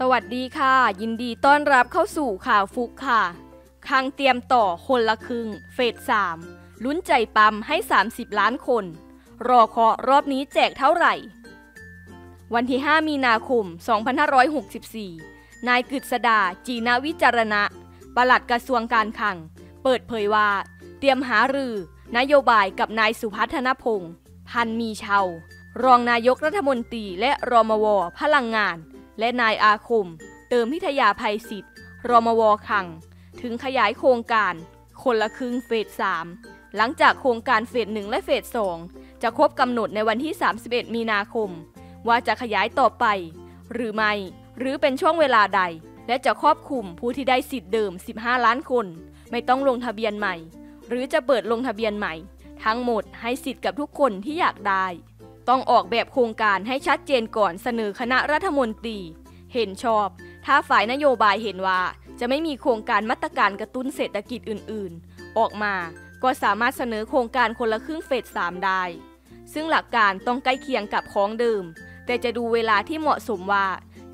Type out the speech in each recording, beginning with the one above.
สวัสดีค่ะ ยินดีต้อนรับเข้าสู่ข่าวฟุกค่ะคังเตรียมต่อคนละครึ่ง เฟส3ลุ้นใจปั๊มให้ 30 ล้านคน รอเคาะรอบนี้แจกเท่าไหร่ วันที่ 5 มีนาคม 2564 นายกฤษดา จีนวิจารณะ ปลัดกระทรวงการคลัง เปิดเผยว่า เตรียมหารือ นโยบายกับนายสุพัฒนพงศ์พันมีเชารองนายกรัฐมนตรีและรมว พลังงาน และนายอาคม เติมพิทยาภัยศิษย์รมวคัง ถึงขยายโครงการ คนละครึ่งเฟส 3 หลังจากโครงการเฟส 1 และเฟส 2 จะครบกำหนดในวันที่ 31 มีนาคม ว่าจะขยายต่อไป หรือไม่ หรือเป็นช่วงเวลาใด และจะครอบคลุมผู้ที่ได้สิทธิ์เดิม 15 ล้านคน ไม่ต้องลงทะเบียนใหม่ หรือจะเปิดลงทะเบียนใหม่ ทั้งหมดให้สิทธิ์กับทุกคนที่อยากได้ ต้องออกแบบโครงการให้ชัดเจนก่อนเสนอคณะรัฐมนตรี เห็นชอบ ถ้าฝ่ายนโยบายเห็นว่า จะไม่มีโครงการมาตรการกระตุ้นเศรษฐกิจอื่น ๆ ออกมาก็สามารถเสนอโครงการคนละครึ่งเฟส3ได้ ซึ่งหลักการต้องใกล้เคียงกับของเดิม แต่จะดูเวลาที่เหมาะสมว่า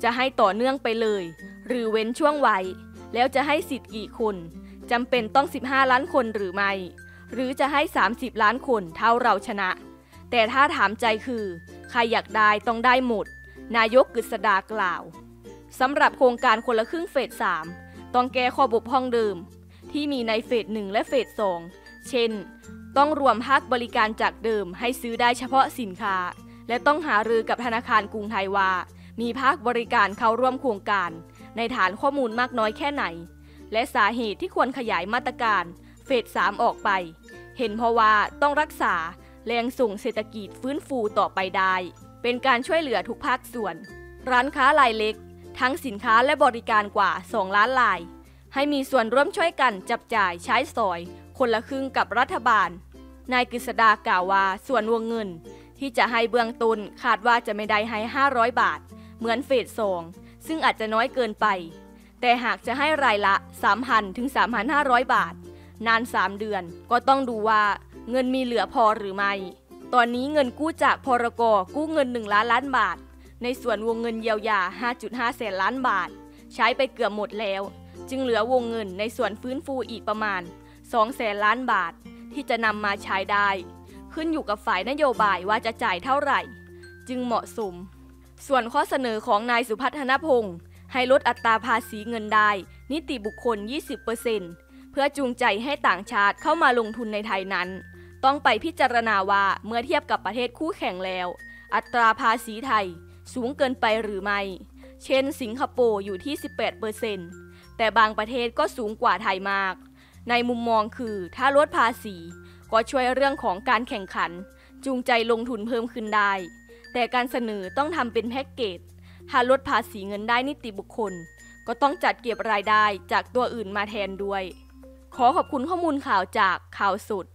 จะให้ต่อเนื่องไปเลย หรือเว้นช่วงไว้ แล้วจะให้สิทธิ์กี่คนจำเป็นต้อง 15 ล้านคนหรือไม่ หรือจะให้ 30 ล้านคนเท่าเราชนะ แต่ถ้าถามใจคือ ใครอยากได้ต้องได้หมด นายกกฤษดากล่าวสำหรับโครงการคนละครึ่งเฟส 3 ต้องแก้ข้อบกพร่องเดิม ที่มีในเฟส 1 และเฟส 2 เช่น ต้องรวมภาคบริการจากเดิมให้ซื้อได้เฉพาะสินค้า และต้องหารือกับธนาคารกรุงไทยว่า มีภาคบริการเข้าร่วมโครงการ ในฐานข้อมูลมากน้อยแค่ไหน และสาเหตุที่ควรขยายมาตรการเฟส 3 ออกไป เห็นเพราะว่าต้องรักษา แรงส่งเศรษฐกิจฟื้นฟูต่อไปได้ เป็นการช่วยเหลือทุกภาคส่วน ร้านค้ารายเล็ก ทั้งสินค้าและบริการกว่า 2 ล้านราย ให้มีส่วนร่วมช่วยกันจับจ่ายใช้สอย คนละครึ่งกับรัฐบาล นายกฤษดากล่าวว่าส่วนวงเงิน ที่จะให้เบื้องต้นคาดว่าจะไม่ได้ให้ 500 บาท เหมือนเฟสสองซึ่งอาจจะน้อยเกินไป แต่หากจะให้รายละ 3,000ถึง3,500 บาท นาน 3 เดือนก็ต้องดูว่า เงินมีเหลือพอหรือไม่ ตอนนี้เงินกู้จากพรกกู้เงิน 1 ล้านล้านบาท ในส่วนวงเงินเยียวยา 5.5 แสนล้านบาท ใช้ไปเกือบหมดแล้ว จึงเหลือวงเงินในส่วนฟื้นฟูอีกประมาณ 2 แสนล้านบาท ที่จะนำมาใช้ได้ ขึ้นอยู่กับฝ่ายนโยบายว่าจะจ่ายเท่าไหร่ จึงเหมาะสม ส่วนข้อเสนอของนายสุพัฒนพงศ์ให้ลดอัตราภาษีเงินได้ นิติบุคคล 20%เพื่อจูงใจให้ต่างชาติเข้ามาลงทุนในไทยนั้น ต้องไปพิจารณาว่าเมื่อเทียบกับประเทศคู่แข่งแล้ว อัตราภาษีไทยสูงเกินไปหรือไม่ เช่น สิงคโปร์อยู่ที่ 18%แต่บางประเทศก็สูงกว่าไทยมาก ในมุมมองคือถ้าลดภาษี ก็ช่วยเรื่องของการแข่งขัน จูงใจลงทุนเพิ่มขึ้นได้ แต่การเสนอต้องทำเป็นแพ็กเกจ ถ้าลดภาษีเงินได้นิติบุคคล ก็ต้องจัดเก็บรายได้จากตัวอื่นมาแทนด้วย ขอขอบคุณข้อมูลข่าวจากข่าวสุด